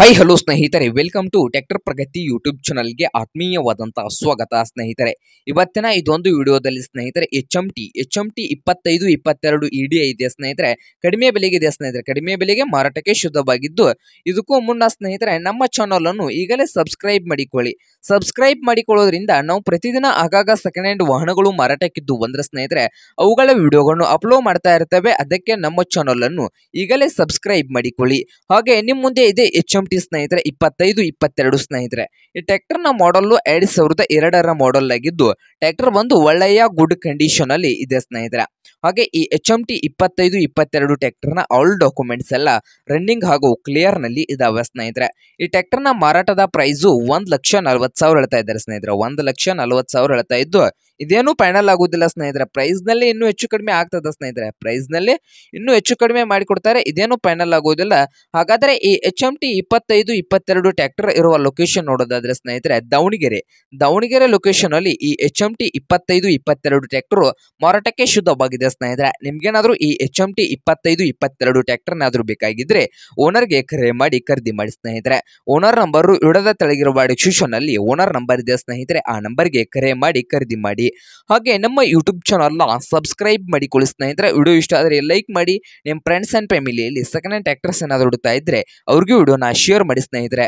High hello ಸ್ನೇಹಿತರೆ. Welcome to tractor Pragati YouTube ಚಾನಲ್ಗೆ ಆತ್ಮೀಯವಾದಂತಹ ಸ್ವಾಗತ ಸ್ನೇಹಿತರೆ. ಇವತ್ತಿನ ಇದೊಂದು ವಿಡಿಯೋದಲ್ಲಿ ಸ್ನೇಹಿತರೆ H M T H M T ಇಪ್ಪತ್ತೈದು, ಇಪ್ಪತ್ತೆರಡು ಇ ಡಿ ಇದೆ ಸ್ನೇಹಿತರೆ. ಕಡಿಮೆ ಬೆಲೆಗೆ ಇದೆ ಸ್ನೇಹಿತರೆ. ಕಡಿಮೆ ಬೆಲೆಗೆ ಮಾರಾಟಕ್ಕೆ ಶುದ್ಧವಾಗಿದ್ದು, ಇದಕ್ಕೂ ಮುನ್ನ ಸ್ನೇಹಿತರೆ, ನಮ್ಮ ಚಾನಲ್ ಅನ್ನು ಈಗಲೇ ಸಬ್ಸ್ಕ್ರೈಬ್ ಮಾಡಿಕೊಳ್ಳಿ. ಸಬ್ಸ್ಕ್ರೈಬ್ ಮಾಡಿಕೊಳ್ಳೋದ್ರಿಂದ ನಾವು ಪ್ರತಿದಿನ ಆಗಾಗ ಸೆಕೆಂಡ್ ಹ್ಯಾಂಡ್ ವಾಹನಗಳು ಮಾರಾಟಕ್ಕಿದ್ದು ಬಂದ್ರೆ ಸ್ನೇಹಿತರೆ, ಅವುಗಳ ವಿಡಿಯೋಗಳನ್ನು ಅಪ್ಲೋಡ್ ಮಾಡ್ತಾ ಇರ್ತವೆ. ಅದಕ್ಕೆ ನಮ್ಮ ಚಾನಲ್ ಅನ್ನು ಈಗಲೇ ಸಬ್ಸ್ಕ್ರೈಬ್ ಮಾಡಿಕೊಳ್ಳಿ. ಹಾಗೆ ನಿಮ್ಮ ಮುಂದೆ ಇದೆ ಎಚ್ ಎಂ ಟಿ ಸ್ನೇಹಿತರೆ, ಇಪ್ಪತ್ತೈದು, ಇಪ್ಪತ್ತೆರಡು ಸ್ನೇಹಿತರೆ. ಈ ಟ್ರ್ಯಾಕ್ಟರ್ನ ಮಾಡಲ್ಲು ಎರಡು ಸಾವಿರದ ಎರಡರ ಮಾಡಲ್ ಆಗಿದ್ದು, ಟ್ರ್ಯಾಕ್ಟರ್ ಒಂದು ಒಳ್ಳೆಯ ಗುಡ್ ಕಂಡೀಷನ್ ಅಲ್ಲಿ ಇದೆ ಸ್ನೇಹಿತರೆ. ಹಾಗೆ ಈ ಎಚ್ ಎಂ ಟಿ ಇಪ್ಪತ್ತೈದು, ಇಪ್ಪತ್ತೆರಡು ಟ್ರ್ಯಾಕ್ಟರ್ನ ಆಲ್ ಡಾಕ್ಯುಮೆಂಟ್ಸ್ ಎಲ್ಲ ರನ್ನಿಂಗ್ ಹಾಗೂ ಕ್ಲಿಯರ್ನಲ್ಲಿ ಇದಾವೆ ಸ್ನೇಹಿತರೆ. ಈ ಟ್ರ್ಯಾಕ್ಟರ್ನ ಮಾರಾಟದ ಪ್ರೈಸು ಒಂದ್ ಲಕ್ಷ ನಲ್ವತ್ತು ಸಾವಿರ ಹೇಳ್ತಾ ಇದ್ದಾರೆ ಸ್ನೇಹಿತರೆ. ಒಂದು ಲಕ್ಷ ನಲ್ವತ್ತು ಸಾವಿರ ಹೇಳ್ತಾ ಇದ್ದು, ಇದೇನು ಫೈನಲ್ ಆಗುದಿಲ್ಲ ಸ್ನೇಹಿತರೆ. ಪ್ರೈಸ್ನಲ್ಲಿ ಇನ್ನೂ ಹೆಚ್ಚು ಕಡಿಮೆ ಆಗ್ತದೆ ಸ್ನೇಹಿತರೆ. ಪ್ರೈಸ್ನಲ್ಲಿ ಇನ್ನೂ ಹೆಚ್ಚು ಕಡಿಮೆ ಮಾಡಿಕೊಡ್ತಾರೆ, ಇದೇನು ಫೈನಲ್ ಆಗುವುದಿಲ್ಲ ಹಾಗಾದ್ರೆ ಈ ಎಚ್ ಎಂ ಟಿ ಇಪ್ಪತ್ತೈದು, ಇಪ್ಪತ್ತೆರಡು ಟ್ರ್ಯಾಕ್ಟರ್ ಇರುವ ಲೊಕೇಶನ್ ನೋಡೋದಾದ್ರೆ ಸ್ನೇಹಿತರೆ, ದಾವಣಗೆರೆ. ದಾವಣಗೆರೆ ಲೊಕೇಶನ್ ಅಲ್ಲಿ ಈ ಎಚ್ ಎಂ ಟಿ ಇಪ್ಪತ್ತೈದು, ಇಪ್ಪತ್ತೆರಡು ಟ್ರ್ಯಾಕ್ಟರ್ ಮಾರಾಟಕ್ಕೆ ಶುದ್ಧವಾಗಿದೆ ಸ್ನೇಹಿತರೆ. ನಿಮ್ಗೇನಾದ್ರೂ ಈ ಎಚ್ ಎಂ ಟಿ ಇಪ್ಪತ್ತೈದು, ಇಪ್ಪತ್ತೆರಡು ಟ್ರ್ಯಾಕ್ಟರ್ನಾದ್ರೂ ಬೇಕಾಗಿದ್ರೆ ಓನರ್ಗೆ ಕರೆ ಮಾಡಿ ಖರೀದಿ ಮಾಡಿ ಸ್ನೇಹಿತರೆ. ಓನರ್ ನಂಬರ್ ಇಡದ ತೆಳಗಿರುವ ಡಿಸ್ಕ್ರಿಪ್ಷನ್ ಅಲ್ಲಿ ಓನರ್ ನಂಬರ್ ಇದೆ ಸ್ನೇಹಿತರೆ. ಆ ನಂಬರ್ಗೆ ಕರೆ ಮಾಡಿ ಖರೀದಿ ಮಾಡಿ. ಹಾಗೆ ನಮ್ಮ ಯೂಟ್ಯೂಬ್ ಚಾನಲ್ನ ಸಬ್ಸ್ಕ್ರೈಬ್ ಮಾಡಿಕೊಳ್ಳಿ ಸ್ನೇಹಿತರೆ. ವಿಡಿಯೋ ಇಷ್ಟ ಆದರೆ ಲೈಕ್ ಮಾಡಿ. ನಿಮ್ಮ ಫ್ರೆಂಡ್ಸ್ ಆ್ಯಂಡ್ ಫ್ಯಾಮಿಲಿಯಲ್ಲಿ ಸೆಕೆಂಡ್ ಹ್ಯಾಂಡ್ ಟ್ಯಾಕ್ಟರ್ಸ್ ಏನಾದರೂ ಹುಡುಕ್ತಾ ಇದ್ರೆ ಅವ್ರಿಗೂ ವಿಡಿಯೋನ ಶೇರ್ ಮಾಡಿ ಸ್ನೇಹಿತರೆ